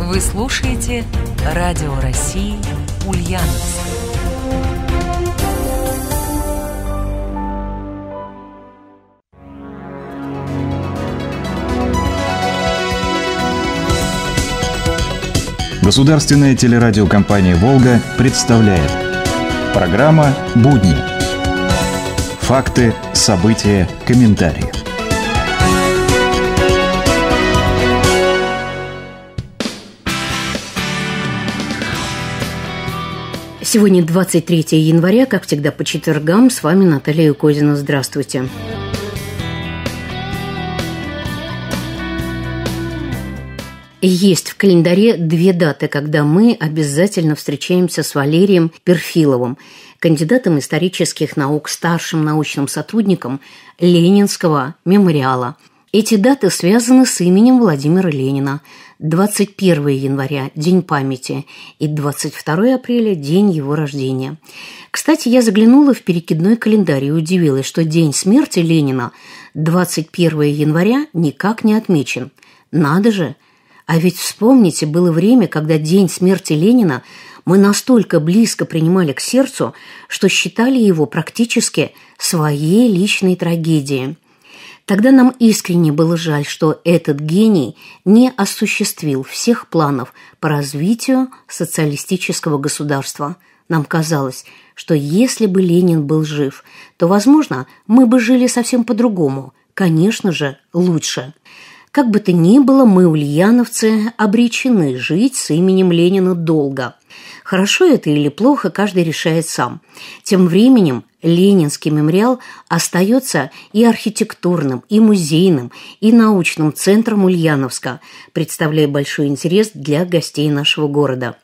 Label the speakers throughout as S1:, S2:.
S1: Вы слушаете Радио России Ульяновск.
S2: Государственная телерадиокомпания «Волга» представляет Программа «Будни». Факты, события, комментарии.
S3: Сегодня 23 января, как всегда по четвергам. С вами Наталья Козина. Здравствуйте. Есть в календаре две даты, когда мы обязательно встречаемся с Валерием Перфиловым, кандидатом исторических наук, старшим научным сотрудником Ленинского мемориала. Эти даты связаны с именем Владимира Ленина. 21 января – День памяти, и 22 апреля – День его рождения. Кстати, я заглянула в перекидной календарь и удивилась, что день смерти Ленина 21 января никак не отмечен. Надо же! А ведь вспомните, было время, когда день смерти Ленина мы настолько близко принимали к сердцу, что считали его практически своей личной трагедией. Тогда нам искренне было жаль, что этот гений не осуществил всех планов по развитию социалистического государства. Нам казалось, что если бы Ленин был жив, то, возможно, мы бы жили совсем по-другому, конечно же, лучше. Как бы то ни было, мы, ульяновцы, обречены жить с именем Ленина долго. Хорошо это или плохо, каждый решает сам. Тем временем Ленинский мемориал остается и архитектурным, и музейным, и научным центром Ульяновска, представляя большой интерес для гостей нашего города.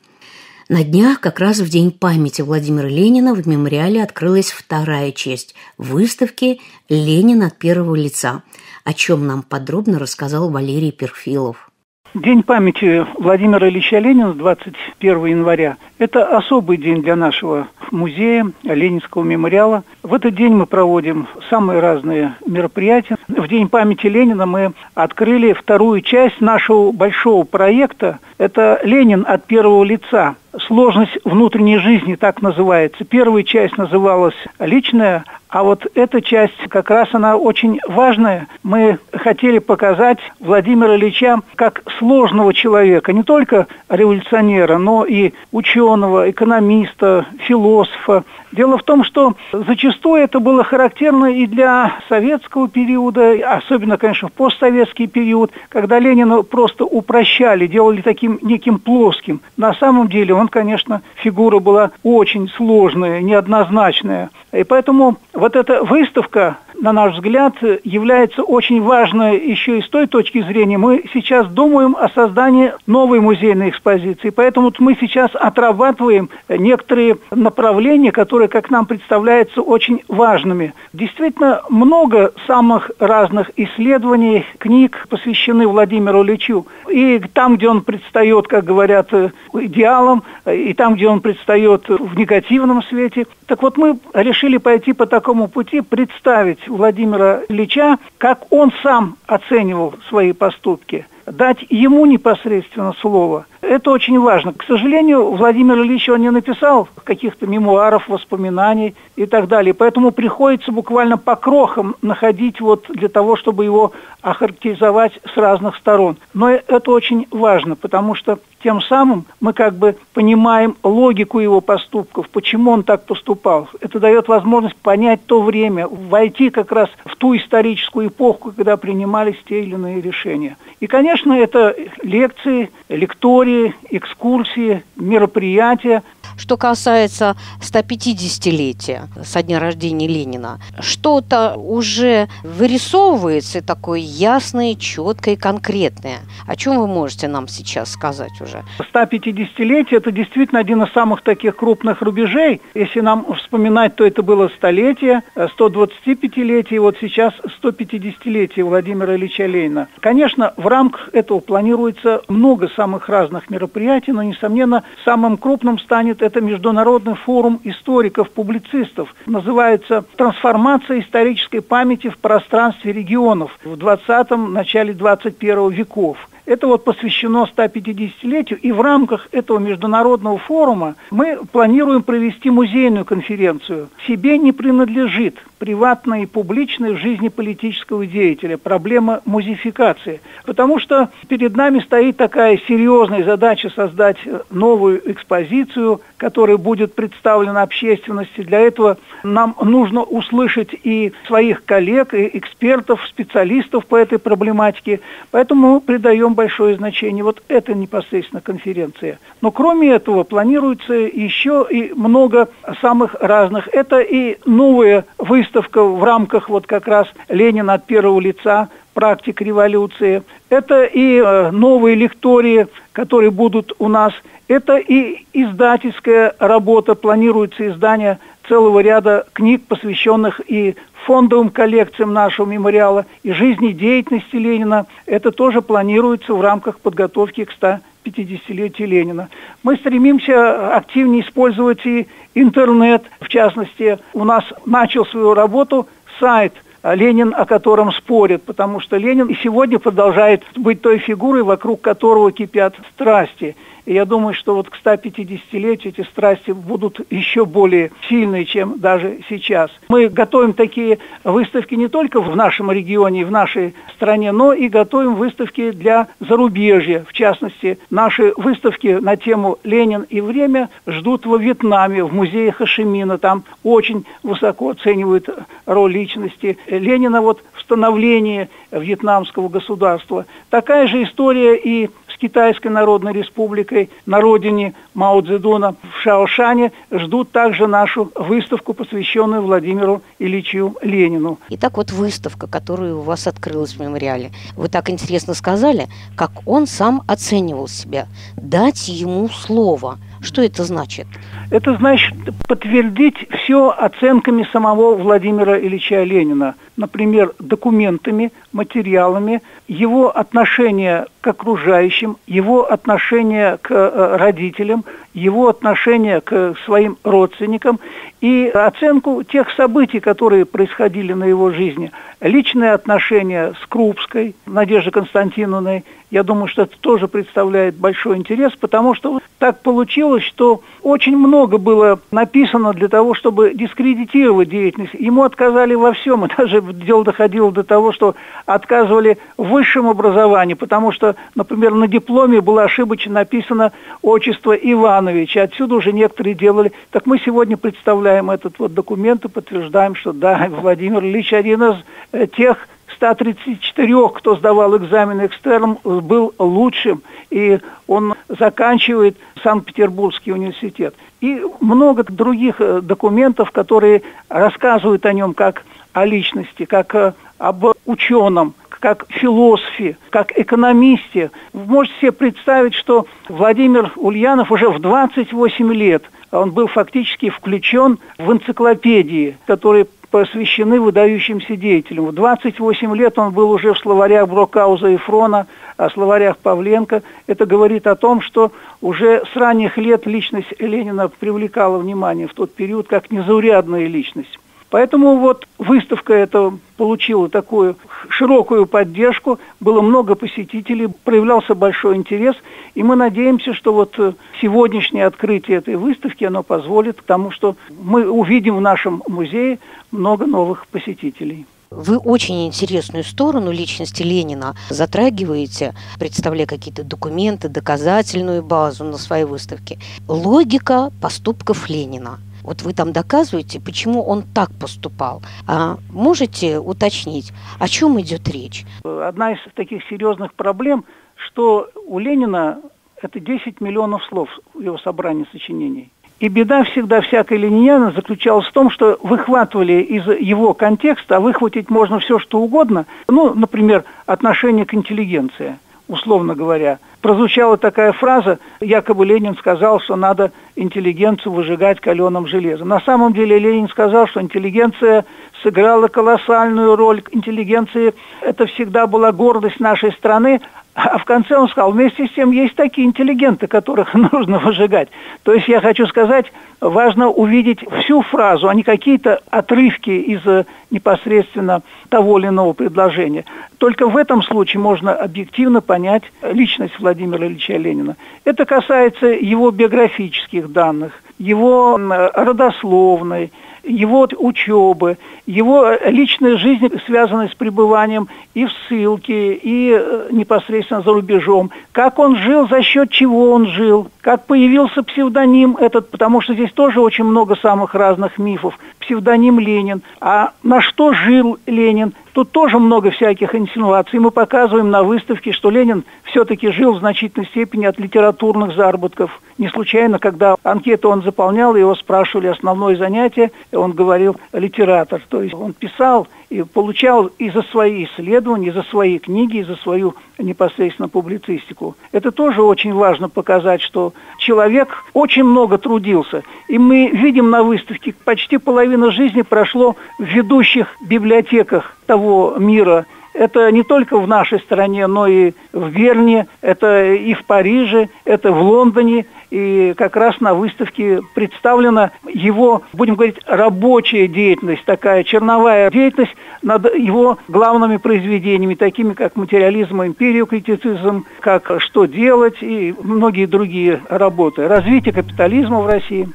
S3: На днях, как раз в День памяти Владимира Ленина, в мемориале открылась вторая часть выставки «Ленин от первого лица», о чем нам подробно рассказал Валерий Перфилов.
S4: День памяти Владимира Ильича Ленина, 21 января, это особый день для нашего музея, Ленинского мемориала. В этот день мы проводим самые разные мероприятия. В День памяти Ленина мы открыли вторую часть нашего большого проекта. Это «Ленин от первого лица». Сложность внутренней жизни так называется. Первая часть называлась «Личная», а вот эта часть, как раз она очень важная. Мы хотели показать Владимира Ильича как сложного человека, не только революционера, но и ученого, экономиста, философа. Дело в том, что зачастую это было характерно и для советского периода, особенно, конечно, в постсоветский период, когда Ленина просто упрощали, делали таким неким плоским. На самом деле он, конечно, фигура была очень сложная, неоднозначная. И поэтому вот эта выставка на наш взгляд, является очень важной еще и с той точки зрения. Мы сейчас думаем о создании новой музейной экспозиции, поэтому мы сейчас отрабатываем некоторые направления, которые, как нам представляются, очень важными. Действительно, много самых разных исследований, книг посвящены Владимиру Ильичу. И там, где он предстает, как говорят, идеалом, и там, где он предстает в негативном свете. Так вот, мы решили пойти по такому пути, представить Владимира Ильича, как он сам оценивал свои поступки, дать ему непосредственно слово. Это очень важно. К сожалению, Владимир Ильич он не написал каких-то мемуаров, воспоминаний и так далее. Поэтому приходится буквально по крохам находить вот для того, чтобы его охарактеризовать с разных сторон. Но это очень важно, потому что тем самым мы как бы понимаем логику его поступков, почему он так поступал. Это дает возможность понять то время, войти как раз в ту историческую эпоху, когда принимались те или иные решения. И, конечно, это лекции, лектории, экскурсии, мероприятия,
S3: что касается 150-летия со дня рождения Ленина, что-то уже вырисовывается такое ясное, четкое и конкретное. О чем вы можете нам сейчас сказать уже?
S4: 150-летие – это действительно один из самых таких крупных рубежей. Если нам вспоминать, то это было столетие, 125-летие, вот сейчас 150-летие Владимира Ильича Ленина. Конечно, в рамках этого планируется много самых разных мероприятий, но, несомненно, самым крупным станет это Международный форум историков-публицистов. Называется «Трансформация исторической памяти в пространстве регионов в 20-м, начале 21 веков». Это вот посвящено 150-летию, и в рамках этого международного форума мы планируем провести музейную конференцию. Себе не принадлежит приватной и публичной в жизни политического деятеля, проблема музификации. Потому что перед нами стоит такая серьезная задача создать новую экспозицию, которая будет представлена общественности. Для этого нам нужно услышать и своих коллег, и экспертов, специалистов по этой проблематике. Поэтому мы придаем большое значение вот этой непосредственно конференции. Но кроме этого планируется еще и много самых разных. Это и новая выставка в рамках вот как раз Ленина от первого лица, практик революции. Это и э, новые лектории, которые будут у нас. Это и издательская работа. Планируется издание целого ряда книг, посвященных и фондовым коллекциям нашего мемориала, и жизнедеятельности Ленина. Это тоже планируется в рамках подготовки к 150-летию Ленина. Мы стремимся активнее использовать и интернет. В частности, у нас начал свою работу сайт Ленин, о котором спорят, потому что Ленин и сегодня продолжает быть той фигурой, вокруг которого кипят страсти. И я думаю, что вот к 150-летию эти страсти будут еще более сильные, чем даже сейчас. Мы готовим такие выставки не только в нашем регионе в нашей стране, но и готовим выставки для зарубежья. В частности, наши выставки на тему «Ленин и время» ждут во Вьетнаме, в музее Хашимина. Там очень высоко оценивают роль личности Ленина вот в становлении вьетнамского государства. Такая же история и с Китайской Народной Республикой на родине Мао Цзэдуна в Шаошане ждут также нашу выставку, посвященную Владимиру Ильичу Ленину.
S3: Итак, вот выставка, которая у вас открылась в мемориале. Вы так интересно сказали, как он сам оценивал себя. Дать ему слово. Что это значит?
S4: Это значит подтвердить все оценками самого Владимира Ильича Ленина. Например, документами, материалами, его отношение к окружающим, его отношение к э, родителям, его отношение к своим родственникам и оценку тех событий, которые происходили на его жизни. Личные отношения с Крупской, Надеждой Константиновной, я думаю, что это тоже представляет большой интерес, потому что так получилось, что очень много было написано для того, чтобы дискредитировать деятельность. Ему отказали во всем, и даже дело доходило до того, что отказывали в высшем образовании, потому что, например, на дипломе было ошибочно написано отчество Иванович, и отсюда уже некоторые делали. Так мы сегодня представляем этот вот документ и подтверждаем, что да, Владимир Ильич один из э, тех 134, кто сдавал экзамен экстерном, был лучшим, и он заканчивает Санкт-Петербургский университет. И много других э, документов, которые рассказывают о нем как о личности, как э, об ученом, как философе, как экономисте. Вы можете себе представить, что Владимир Ульянов уже в 28 лет он был фактически включен в энциклопедии, которые посвящены выдающимся деятелям. В 28 лет он был уже в словарях Брокауза и Фрона, о словарях Павленко. Это говорит о том, что уже с ранних лет личность Ленина привлекала внимание в тот период как незаурядная личность. Поэтому вот выставка эта получила такую широкую поддержку, было много посетителей, проявлялся большой интерес, и мы надеемся, что вот сегодняшнее открытие этой выставки, оно позволит тому, что мы увидим в нашем музее много новых посетителей.
S3: Вы очень интересную сторону личности Ленина затрагиваете, представляя какие-то документы, доказательную базу на своей выставке. Логика поступков Ленина – вот вы там доказываете, почему он так поступал. А можете уточнить, о чем идет речь?
S4: Одна из таких серьезных проблем, что у Ленина это 10 миллионов слов в его собрании сочинений. И беда всегда всякой лениняна заключалась в том, что выхватывали из его контекста, а выхватить можно все, что угодно. Ну, например, отношение к интеллигенции условно говоря. Прозвучала такая фраза, якобы Ленин сказал, что надо интеллигенцию выжигать каленым железом. На самом деле Ленин сказал, что интеллигенция сыграла колоссальную роль. Интеллигенции это всегда была гордость нашей страны. А в конце он сказал, вместе с тем есть такие интеллигенты, которых нужно выжигать. То есть я хочу сказать, важно увидеть всю фразу, а не какие-то отрывки из э, непосредственно того или иного предложения. Только в этом случае можно объективно понять личность Владимира Ильича Ленина. Это касается его биографических данных, его родословной, его учебы, его личная жизнь, связанная с пребыванием и в ссылке, и э, непосредственно за рубежом. Как он жил, за счет чего он жил, как появился псевдоним этот, потому что здесь тоже очень много самых разных мифов. Псевдоним Ленин. А на что жил Ленин? Тут тоже много всяких инсинуаций. Мы показываем на выставке, что Ленин все-таки жил в значительной степени от литературных заработков. Не случайно, когда анкету он заполнял, его спрашивали основное занятие, он говорил литератор. То есть он писал и получал и за свои исследования, и за свои книги, и за свою непосредственно публицистику. Это тоже очень важно показать, что человек очень много трудился. И мы видим на выставке, почти половина жизни прошло в ведущих библиотеках того мира, это не только в нашей стране, но и в Верне, это и в Париже, это в Лондоне. И как раз на выставке представлена его, будем говорить, рабочая деятельность, такая черновая деятельность над его главными произведениями, такими как «Материализм и империокритицизм», как «Что делать» и многие другие работы. «Развитие капитализма в России».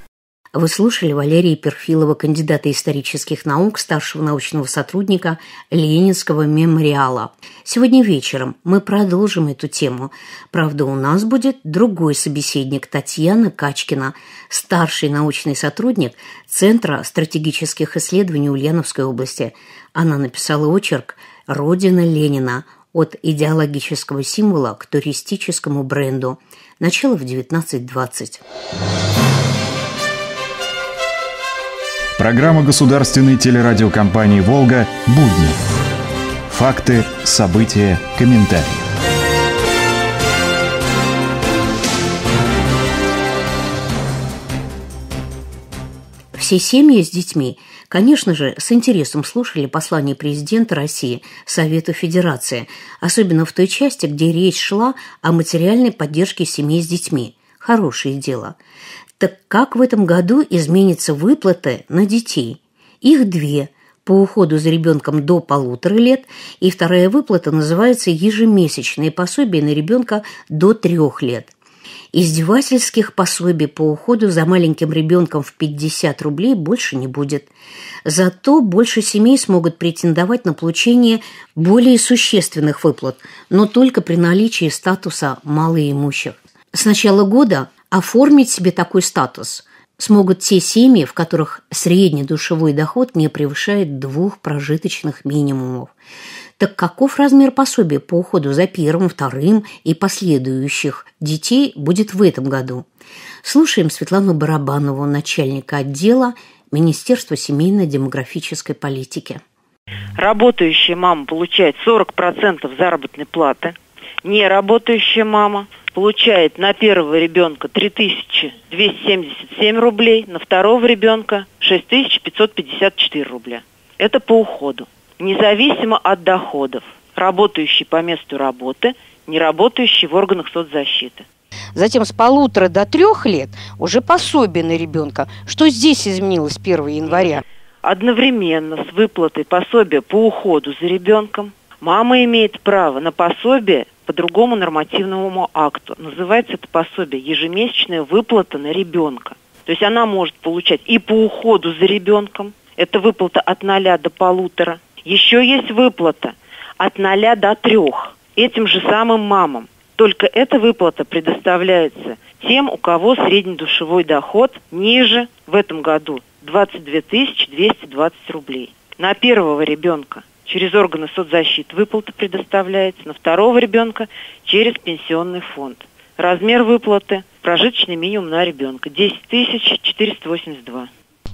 S3: Вы слушали Валерия Перфилова, кандидата исторических наук, старшего научного сотрудника Ленинского мемориала. Сегодня вечером мы продолжим эту тему. Правда, у нас будет другой собеседник Татьяна Качкина, старший научный сотрудник Центра стратегических исследований Ульяновской области. Она написала очерк «Родина Ленина. От идеологического символа к туристическому бренду. Начало в 1920».
S2: Программа государственной телерадиокомпании «Волга» «Будни». Факты, события, комментарии.
S3: Все семьи с детьми, конечно же, с интересом слушали послание президента России Совету Федерации, особенно в той части, где речь шла о материальной поддержке семей с детьми. Хорошее дело. Так как в этом году изменятся выплаты на детей? Их две – по уходу за ребенком до полутора лет, и вторая выплата называется ежемесячное пособие на ребенка до трех лет. Издевательских пособий по уходу за маленьким ребенком в 50 рублей больше не будет. Зато больше семей смогут претендовать на получение более существенных выплат, но только при наличии статуса малоимущих. С начала года Оформить себе такой статус смогут те семьи, в которых средний душевой доход не превышает двух прожиточных минимумов. Так каков размер пособия по уходу за первым, вторым и последующих детей будет в этом году? Слушаем Светлану Барабанову, начальника отдела Министерства семейно-демографической политики.
S5: Работающая мама получает 40% заработной платы, не работающая мама – получает на первого ребенка 3277 рублей, на второго ребенка 6554 рубля. Это по уходу. Независимо от доходов. Работающий по месту работы, не работающий в органах соцзащиты.
S6: Затем с полутора до трех лет уже пособие на ребенка. Что здесь изменилось 1 января?
S5: Одновременно с выплатой пособия по уходу за ребенком мама имеет право на пособие по другому нормативному акту. Называется это пособие ежемесячная выплата на ребенка. То есть она может получать и по уходу за ребенком, это выплата от 0 до полутора. Еще есть выплата от 0 до трех этим же самым мамам. Только эта выплата предоставляется тем, у кого средний душевой доход ниже в этом году 22 220 рублей. На первого ребенка через органы соцзащиты выплата предоставляется, на второго ребенка через пенсионный фонд. Размер выплаты прожиточный минимум на ребенка 10 482.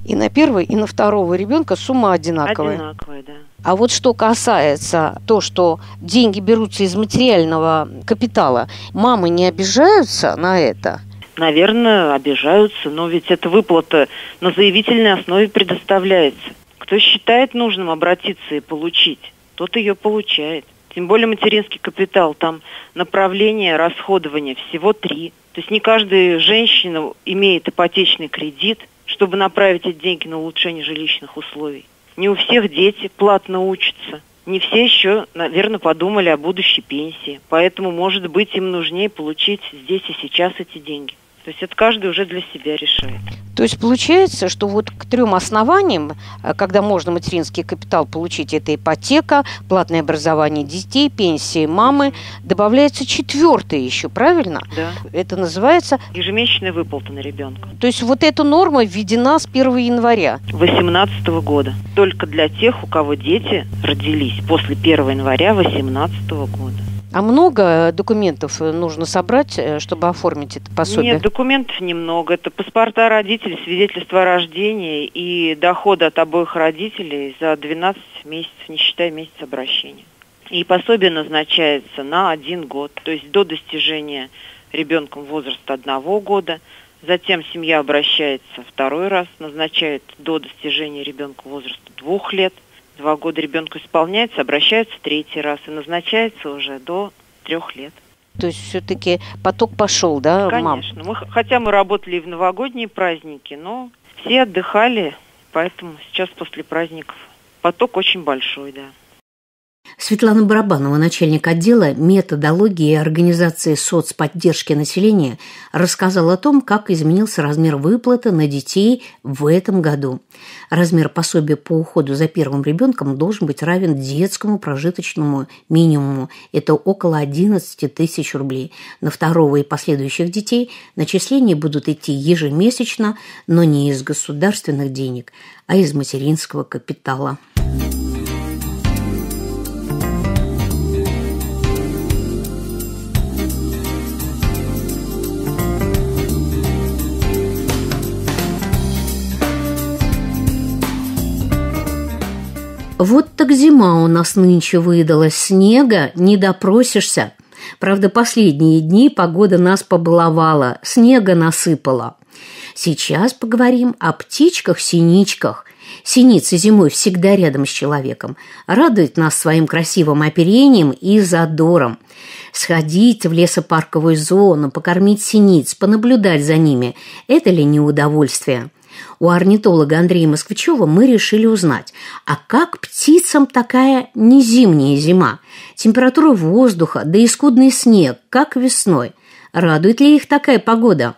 S6: И на первого, и на второго ребенка сумма одинаковая.
S5: Одинаковая, да.
S6: А вот что касается то, что деньги берутся из материального капитала, мамы не обижаются на это?
S5: Наверное, обижаются, но ведь эта выплата на заявительной основе предоставляется Кто считает нужным обратиться и получить, тот ее получает. Тем более материнский капитал, там направление расходования всего три. То есть не каждая женщина имеет ипотечный кредит, чтобы направить эти деньги на улучшение жилищных условий. Не у всех дети платно учатся. Не все еще, наверное, подумали о будущей пенсии. Поэтому, может быть, им нужнее получить здесь и сейчас эти деньги. То есть это каждый уже для себя решает.
S6: То есть получается, что вот к трем основаниям, э, когда можно материнский капитал получить, это ипотека, платное образование детей, пенсии мамы, добавляется четвертое еще, правильно?
S5: Да.
S6: Это называется...
S5: Ежемесячная выплата на ребенка.
S6: То есть вот эта норма введена с 1 января?
S5: 2018 года. Только для тех, у кого дети родились после 1 января 2018 года.
S6: А много документов нужно собрать, э, чтобы оформить это пособие?
S5: Нет, документов немного. Это паспорта родителей, свидетельство о рождении и доходы от обоих родителей за 12 месяцев, не считая месяц обращения. И пособие назначается на один год, то есть до достижения ребенком возраста одного года. Затем семья обращается второй раз, назначает до достижения ребенка возраста двух лет – два года ребенку исполняется, обращаются третий раз и назначается уже до трех лет.
S6: То есть все-таки поток пошел, да,
S5: Конечно. мам? Мы, хотя мы работали и в новогодние праздники, но все отдыхали, поэтому сейчас после праздников поток очень большой, да.
S3: Светлана Барабанова, начальник отдела методологии и организации соцподдержки населения, рассказала о том, как изменился размер выплаты на детей в этом году. Размер пособия по уходу за первым ребенком должен быть равен детскому прожиточному минимуму. Это около 11 тысяч рублей. На второго и последующих детей начисления будут идти ежемесячно, но не из государственных денег, а из материнского капитала. Вот так зима у нас нынче выдалась, снега не допросишься. Правда, последние дни погода нас побаловала, снега насыпала. Сейчас поговорим о птичках-синичках. Синицы зимой всегда рядом с человеком, радует нас своим красивым оперением и задором. Сходить в лесопарковую зону, покормить синиц, понаблюдать за ними – это ли не удовольствие? У орнитолога Андрея Москвичева мы решили узнать, а как птицам такая не зимняя зима? Температура воздуха, да и скудный снег, как весной. Радует ли их такая погода?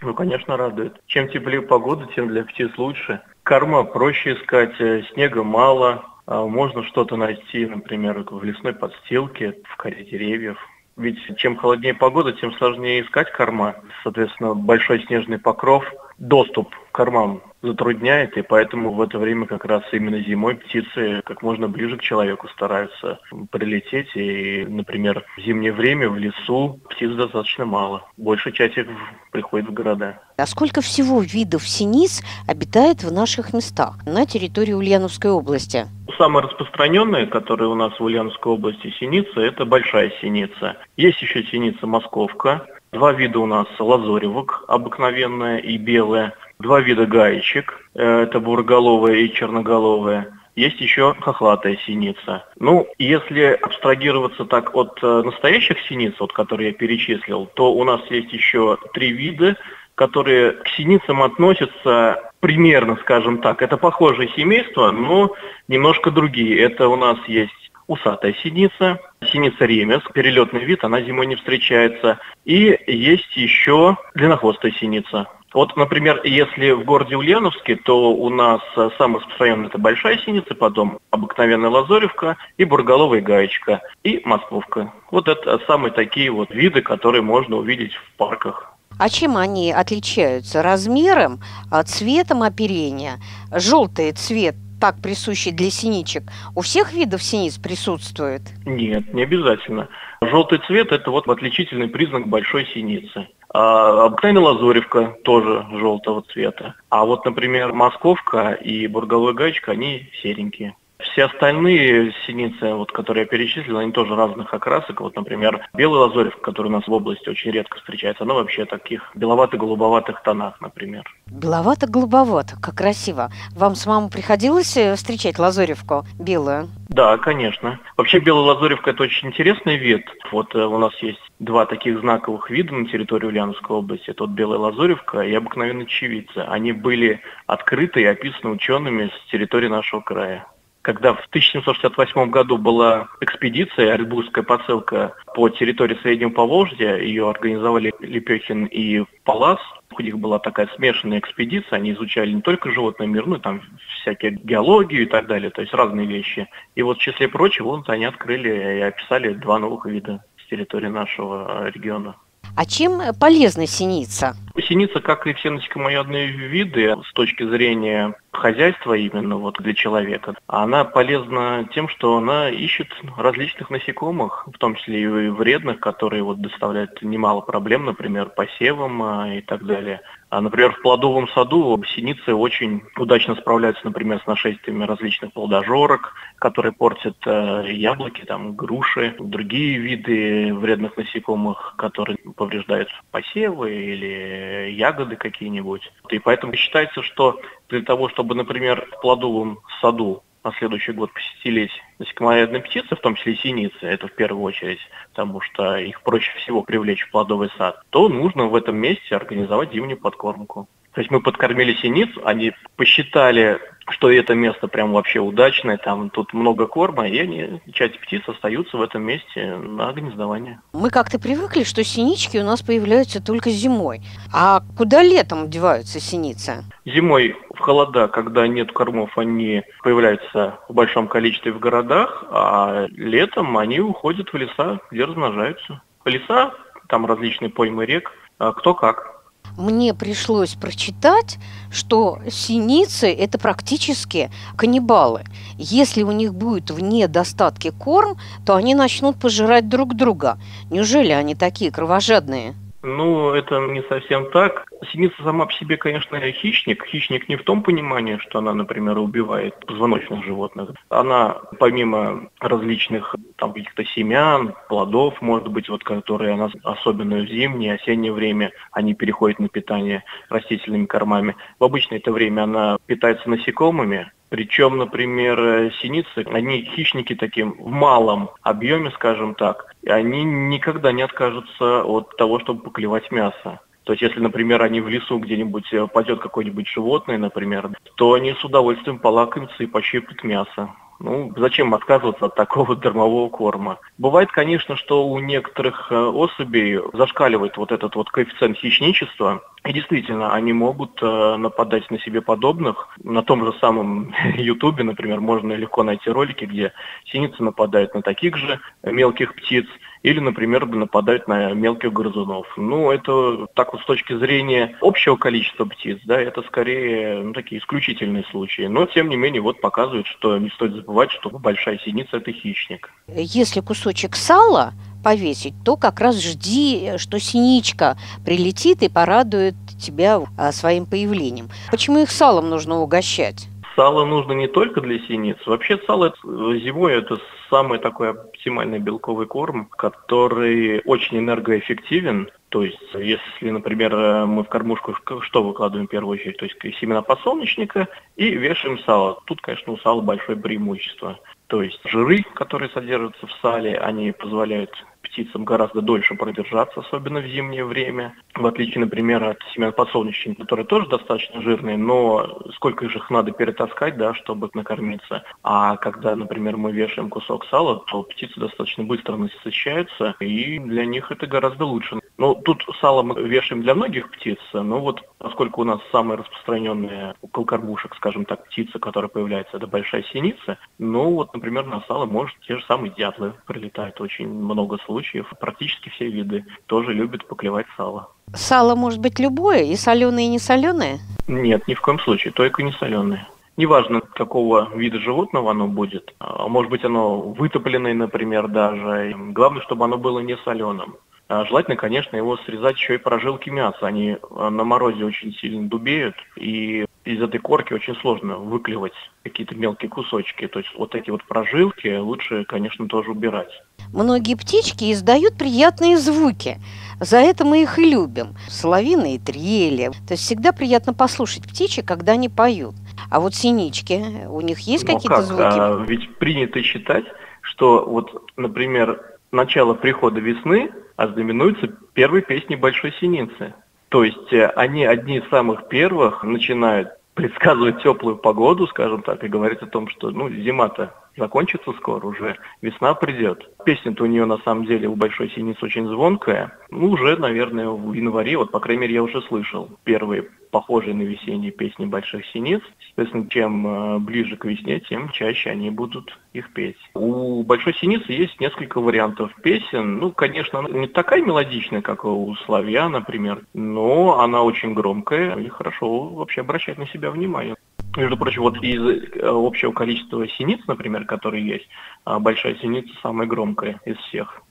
S7: Ну, конечно, радует. Чем теплее погода, тем для птиц лучше. Корма проще искать, э, снега мало, а можно что-то найти, например, в лесной подстилке, в коре деревьев. Ведь чем холоднее погода, тем сложнее искать корма. Соответственно, большой снежный покров – доступ к кормам затрудняет, и поэтому в это время как раз именно зимой птицы как можно ближе к человеку стараются прилететь. И, например, в зимнее время в лесу птиц достаточно мало. Большая часть их приходит в города.
S6: А сколько всего видов синиц обитает в наших местах на территории Ульяновской области?
S7: Самая распространенная, которая у нас в Ульяновской области синица, это большая синица. Есть еще синица московка, Два вида у нас лазоревок, обыкновенная и белая. Два вида гаечек, э, это бурголовая и черноголовая. Есть еще хохлатая синица. Ну, если абстрагироваться так от э, настоящих синиц, вот, которые я перечислил, то у нас есть еще три вида, которые к синицам относятся примерно, скажем так. Это похожее семейство, но немножко другие. Это у нас есть усатая синица, синица ремес, перелетный вид, она зимой не встречается. И есть еще длиннохвостая синица. Вот, например, если в городе Ульяновске, то у нас самый распространенный это большая синица, потом обыкновенная лазоревка и бурголовая гаечка, и московка. Вот это самые такие вот виды, которые можно увидеть в парках.
S6: А чем они отличаются? Размером, а цветом оперения? Желтый цвет так присущий для синичек, у всех видов синиц присутствует?
S7: Нет, не обязательно. Желтый цвет – это вот отличительный признак большой синицы. А обыкновенная лазоревка тоже желтого цвета. А вот, например, московка и бурговая гаечка, они серенькие. Все остальные синицы, вот, которые я перечислил, они тоже разных окрасок. Вот, например, белый лазорев, который у нас в области очень редко встречается, она вообще таких беловато-голубоватых тонах, например.
S6: Беловато-голубовато, как красиво. Вам с мамой приходилось э, встречать лазоревку белую?
S7: Да, конечно. Вообще белая лазоревка это очень интересный вид. Вот э, у нас есть два таких знаковых вида на территории Ульяновской области. Это вот белая лазоревка и обыкновенная чевица. Они были открыты и описаны учеными с территории нашего края. Когда в 1768 году была экспедиция, Оренбургская посылка по территории Среднего Поволжья, ее организовали Лепехин и Палас, у них была такая смешанная экспедиция, они изучали не только животный мир, ну там всякие геологию и так далее, то есть разные вещи. И вот в числе прочего вот они открыли и описали два новых вида с территории нашего региона.
S6: А чем полезна синица?
S7: Синица, как и все насекомоядные виды, с точки зрения хозяйства именно вот для человека, она полезна тем, что она ищет различных насекомых, в том числе и вредных, которые вот доставляют немало проблем, например, посевам а, и так далее. А, например, в плодовом саду синицы очень удачно справляются, например, с нашествиями различных плодожорок, которые портят э, яблоки, там, груши, другие виды вредных насекомых, которые повреждают посевы или ягоды какие-нибудь. И поэтому считается, что для того, чтобы, например, в плодовом саду на следующий год посетились насекомоядные птицы, в том числе и синицы, это в первую очередь, потому что их проще всего привлечь в плодовый сад, то нужно в этом месте организовать зимнюю подкормку. То есть мы подкормили синиц, они посчитали, что это место прям вообще удачное, там тут много корма, и они, часть птиц остаются в этом месте на гнездование.
S6: Мы как-то привыкли, что синички у нас появляются только зимой. А куда летом деваются синицы?
S7: Зимой в холода, когда нет кормов, они появляются в большом количестве в городах, а летом они уходят в леса, где размножаются. Леса, там различные поймы рек, а кто как
S6: мне пришлось прочитать, что синицы – это практически каннибалы. Если у них будет в недостатке корм, то они начнут пожирать друг друга. Неужели они такие кровожадные?
S7: Ну, это не совсем так. Синица сама по себе, конечно, хищник. Хищник не в том понимании, что она, например, убивает позвоночных животных. Она, помимо различных там каких-то семян, плодов, может быть, вот которые она, особенно в зимнее, осеннее время, они переходят на питание растительными кормами. В обычное это время она питается насекомыми, причем, например, синицы, они хищники таким в малом объеме, скажем так, и они никогда не откажутся от того, чтобы поклевать мясо. То есть, если, например, они в лесу где-нибудь э, пойдет какое-нибудь животное, например, то они с удовольствием полакомятся и пощипают мясо. Ну, зачем отказываться от такого дармового корма? Бывает, конечно, что у некоторых э, особей зашкаливает вот этот вот коэффициент хищничества, и действительно, они могут э, нападать на себе подобных. На том же самом Ютубе, например, можно легко найти ролики, где синицы нападают на таких же мелких птиц, или, например, нападают на мелких грызунов. Ну, это так вот с точки зрения общего количества птиц, да, это скорее ну, такие исключительные случаи. Но, тем не менее, вот показывает, что не стоит забывать, что большая синица – это хищник.
S6: Если кусочек сала повесить, то как раз жди, что синичка прилетит и порадует тебя а, своим появлением. Почему их салом нужно угощать?
S7: Сало нужно не только для синиц. Вообще сало зимой это самый такой оптимальный белковый корм, который очень энергоэффективен. То есть, если, например, мы в кормушку что выкладываем в первую очередь? То есть семена подсолнечника и вешаем сало. Тут, конечно, у сала большое преимущество. То есть жиры, которые содержатся в сале, они позволяют птицам гораздо дольше продержаться, особенно в зимнее время. В отличие, например, от семян подсолнечника, которые тоже достаточно жирные, но сколько же их надо перетаскать, да, чтобы накормиться. А когда, например, мы вешаем кусок сала, то птицы достаточно быстро насыщаются, и для них это гораздо лучше. Ну, тут сало мы вешаем для многих птиц, но вот поскольку у нас самая распространенная около кормушек, скажем так, птица, которая появляется, это большая синица, ну вот, например, на сало может те же самые дятлы прилетают. Очень много случаев, практически все виды тоже любят поклевать сало.
S6: Сало может быть любое, и соленое, и не соленое?
S7: Нет, ни в коем случае, только не соленое. Неважно, какого вида животного оно будет. А может быть, оно вытопленное, например, даже. Главное, чтобы оно было не соленым. А желательно, конечно, его срезать еще и прожилки мяса. Они а, на морозе очень сильно дубеют, и из этой корки очень сложно выклевать какие-то мелкие кусочки. То есть вот эти вот прожилки лучше, конечно, тоже убирать.
S6: Многие птички издают приятные звуки. За это мы их и любим. Соловиные трели. То есть всегда приятно послушать птичек, когда они поют. А вот синички, у них есть
S7: Ну
S6: какие-то
S7: как?
S6: звуки?
S7: А, ведь принято считать, что вот, например, начало прихода весны ознаменуется первой песней Большой Синицы. То есть э, они одни из самых первых начинают предсказывать теплую погоду, скажем так, и говорить о том, что ну, зима-то закончится скоро уже, весна придет. Песня-то у нее на самом деле у Большой Синицы очень звонкая. Ну, уже, наверное, в январе, вот, по крайней мере, я уже слышал первые похожие на весенние песни Больших Синиц. Соответственно, чем э, ближе к весне, тем чаще они будут их петь. У Большой Синицы есть несколько вариантов песен. Ну, конечно, она не такая мелодичная, как у Славья, например, но она очень громкая и хорошо вообще обращает на себя внимание. Между прочим, вот из э, общего количества синиц, например, которые есть, а большая синица самая громкая из всех.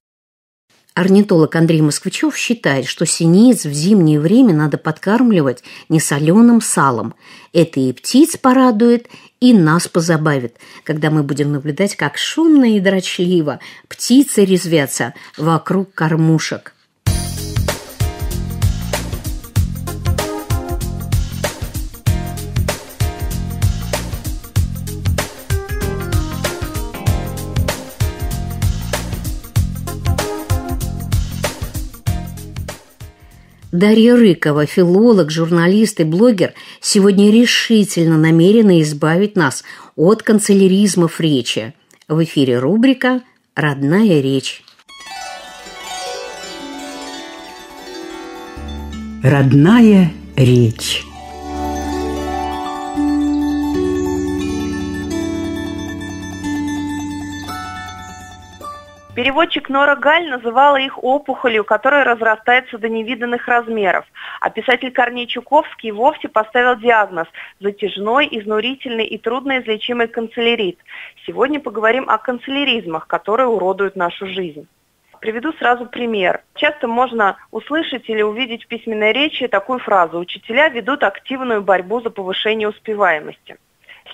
S3: Орнитолог Андрей Москвичев считает, что синиц в зимнее время надо подкармливать несоленым салом. Это и птиц порадует, и нас позабавит, когда мы будем наблюдать, как шумно и дрочливо птицы резвятся вокруг кормушек. Дарья Рыкова, филолог, журналист и блогер, сегодня решительно намерена избавить нас от канцеляризмов речи. В эфире рубрика «Родная речь».
S8: Родная речь.
S9: Переводчик Нора Галь называла их опухолью, которая разрастается до невиданных размеров. А писатель Корней Чуковский вовсе поставил диагноз – затяжной, изнурительный и трудноизлечимый канцелярит. Сегодня поговорим о канцеляризмах, которые уродуют нашу жизнь. Приведу сразу пример. Часто можно услышать или увидеть в письменной речи такую фразу «Учителя ведут активную борьбу за повышение успеваемости».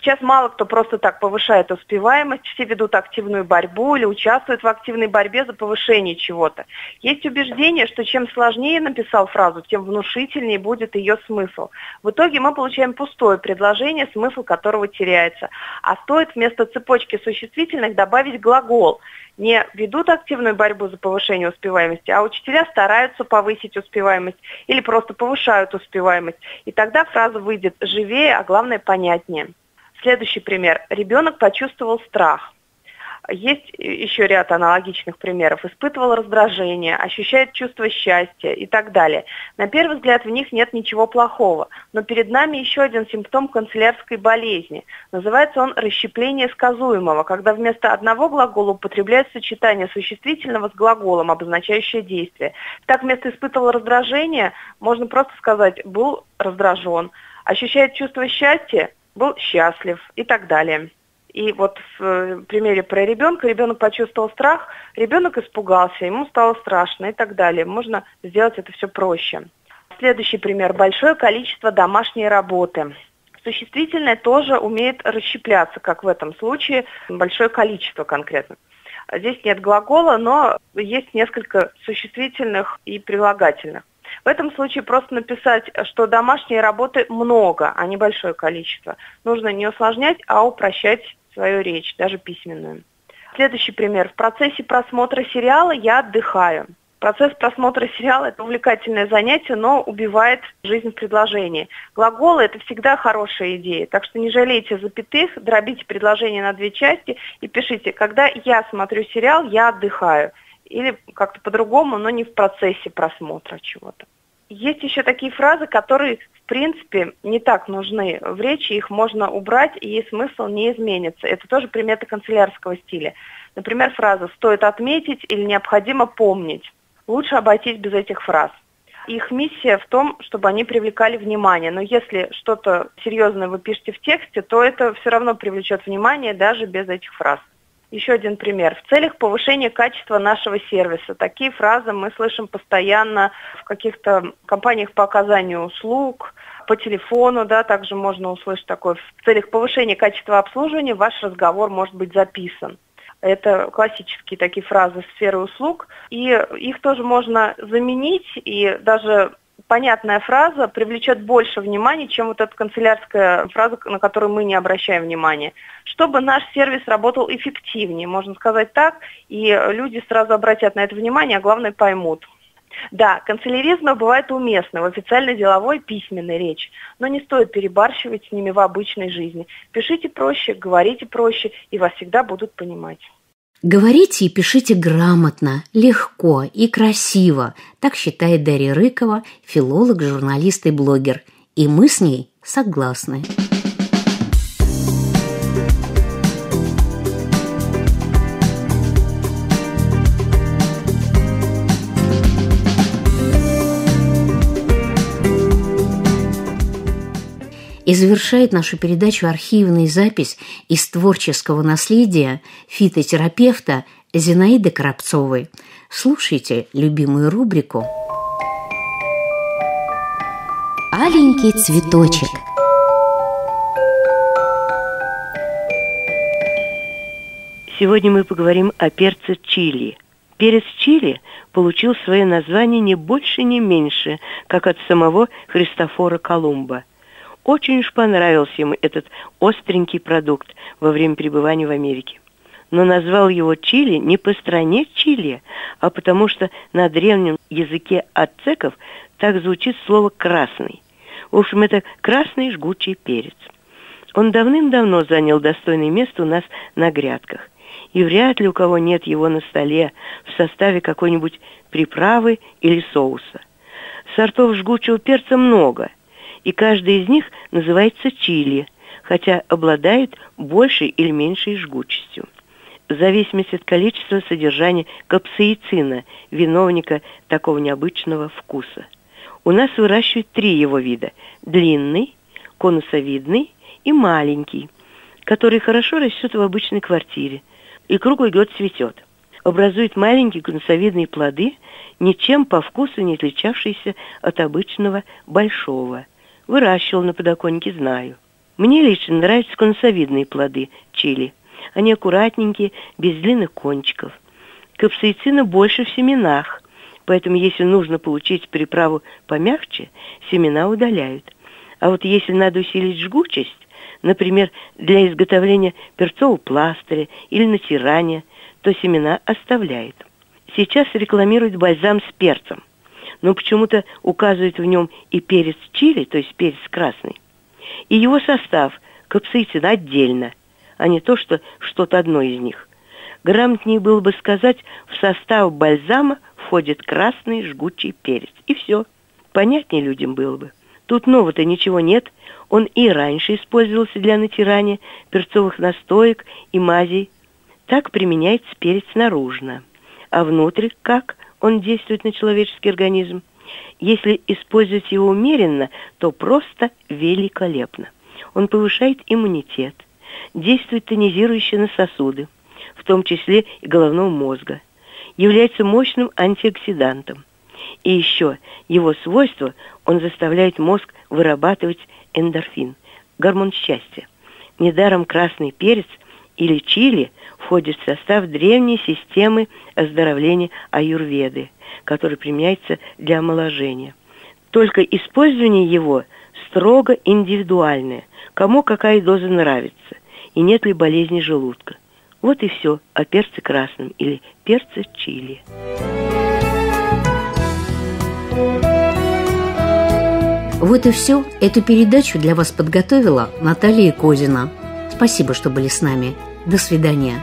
S9: Сейчас мало кто просто так повышает успеваемость, все ведут активную борьбу или участвуют в активной борьбе за повышение чего-то. Есть убеждение, что чем сложнее написал фразу, тем внушительнее будет ее смысл. В итоге мы получаем пустое предложение, смысл которого теряется. А стоит вместо цепочки существительных добавить глагол. Не ведут активную борьбу за повышение успеваемости, а учителя стараются повысить успеваемость или просто повышают успеваемость. И тогда фраза выйдет живее, а главное понятнее. Следующий пример. Ребенок почувствовал страх. Есть еще ряд аналогичных примеров. Испытывал раздражение, ощущает чувство счастья и так далее. На первый взгляд в них нет ничего плохого. Но перед нами еще один симптом канцелярской болезни. Называется он расщепление сказуемого, когда вместо одного глагола употребляют сочетание существительного с глаголом, обозначающее действие. Так вместо испытывал раздражение можно просто сказать был раздражен. Ощущает чувство счастья, был счастлив и так далее. И вот в э, примере про ребенка, ребенок почувствовал страх, ребенок испугался, ему стало страшно и так далее. Можно сделать это все проще. Следующий пример. Большое количество домашней работы. Существительное тоже умеет расщепляться, как в этом случае, большое количество конкретно. Здесь нет глагола, но есть несколько существительных и прилагательных. В этом случае просто написать, что домашней работы много, а не большое количество. Нужно не усложнять, а упрощать свою речь, даже письменную. Следующий пример. В процессе просмотра сериала я отдыхаю. Процесс просмотра сериала – это увлекательное занятие, но убивает жизнь в предложении. Глаголы – это всегда хорошая идея, так что не жалейте запятых, дробите предложение на две части и пишите «Когда я смотрю сериал, я отдыхаю» или как-то по-другому, но не в процессе просмотра чего-то. Есть еще такие фразы, которые, в принципе, не так нужны в речи, их можно убрать, и смысл не изменится. Это тоже приметы канцелярского стиля. Например, фраза «стоит отметить» или «необходимо помнить». Лучше обойтись без этих фраз. Их миссия в том, чтобы они привлекали внимание. Но если что-то серьезное вы пишете в тексте, то это все равно привлечет внимание даже без этих фраз. Еще один пример. В целях повышения качества нашего сервиса. Такие фразы мы слышим постоянно в каких-то компаниях по оказанию услуг, по телефону, да, также можно услышать такое. В целях повышения качества обслуживания ваш разговор может быть записан. Это классические такие фразы сферы услуг, и их тоже можно заменить, и даже понятная фраза привлечет больше внимания, чем вот эта канцелярская фраза, на которую мы не обращаем внимания. Чтобы наш сервис работал эффективнее, можно сказать так, и люди сразу обратят на это внимание, а главное поймут. Да, канцеляризм бывает уместно в официальной деловой письменной речи, но не стоит перебарщивать с ними в обычной жизни. Пишите проще, говорите проще, и вас всегда будут понимать.
S3: Говорите и пишите грамотно, легко и красиво, так считает Дарья Рыкова, филолог, журналист и блогер. И мы с ней согласны. И завершает нашу передачу архивная запись из творческого наследия фитотерапевта Зинаиды Коробцовой. Слушайте любимую рубрику «Аленький цветочек».
S10: Сегодня мы поговорим о перце чили. Перец чили получил свое название не больше, не меньше, как от самого Христофора Колумба. Очень уж понравился ему этот остренький продукт во время пребывания в Америке. Но назвал его Чили не по стране Чили, а потому что на древнем языке ацеков так звучит слово «красный». В общем, это красный жгучий перец. Он давным-давно занял достойное место у нас на грядках. И вряд ли у кого нет его на столе в составе какой-нибудь приправы или соуса. Сортов жгучего перца много – и каждый из них называется чили, хотя обладает большей или меньшей жгучестью. В зависимости от количества содержания капсаицина, виновника такого необычного вкуса. У нас выращивают три его вида – длинный, конусовидный и маленький, который хорошо растет в обычной квартире и круглый год цветет. Образует маленькие конусовидные плоды, ничем по вкусу не отличавшиеся от обычного большого – Выращивал на подоконнике, знаю. Мне лично нравятся конусовидные плоды чили. Они аккуратненькие, без длинных кончиков. Капсаицина больше в семенах, поэтому если нужно получить приправу помягче, семена удаляют. А вот если надо усилить жгучесть, например, для изготовления перцового пластыря или натирания, то семена оставляет. Сейчас рекламируют бальзам с перцем но почему-то указывает в нем и перец чили, то есть перец красный, и его состав капсаицин отдельно, а не то, что что-то одно из них. Грамотнее было бы сказать, в состав бальзама входит красный жгучий перец. И все. Понятнее людям было бы. Тут нового-то ничего нет. Он и раньше использовался для натирания перцовых настоек и мазей. Так применяется перец наружно. А внутрь как? Он действует на человеческий организм. Если использовать его умеренно, то просто великолепно. Он повышает иммунитет, действует тонизирующе на сосуды, в том числе и головного мозга, является мощным антиоксидантом. И еще его свойство, он заставляет мозг вырабатывать эндорфин, гормон счастья. Недаром красный перец или чили входит в состав древней системы оздоровления аюрведы, который применяется для омоложения. Только использование его строго индивидуальное, кому какая доза нравится, и нет ли болезни желудка. Вот и все о перце красном или перце чили.
S3: Вот и все. Эту передачу для вас подготовила Наталья Козина. Спасибо, что были с нами. До свидания.